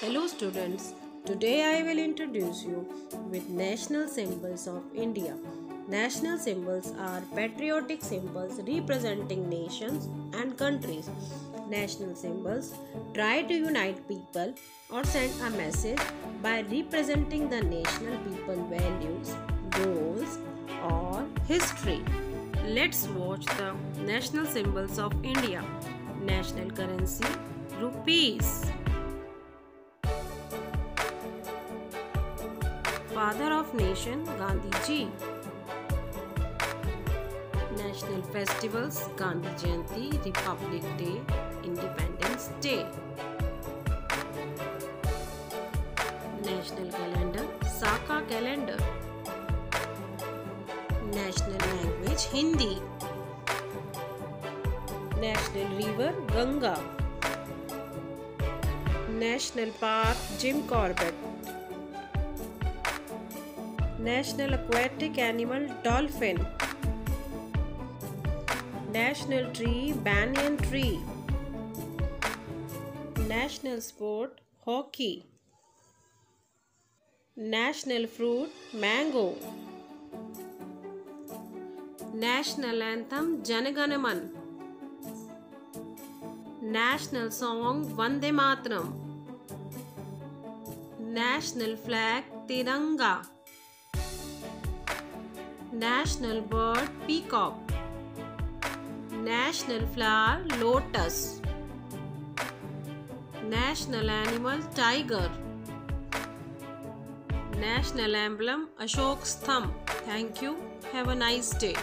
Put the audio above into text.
Hello students, today I will introduce you with national symbols of India. National symbols are patriotic symbols representing nations and countries. National symbols try to unite people or send a message by representing the national people values, goals or history. Let's watch the national symbols of India. National currency rupees. Father of nation Gandhi ji national festivals Gandhi Jayanti republic day independence day national calendar Saka calendar national language Hindi national river Ganga national park Jim Corbett National aquatic animal dolphin. National tree banyan tree. National sport hockey. National fruit mango. National anthem Janaganaman. National song Vande Mataram. National flag Tiranga. National bird peacock. National flower lotus. National animal tiger. National emblem Ashok's thumb. Thank you. Have a nice day.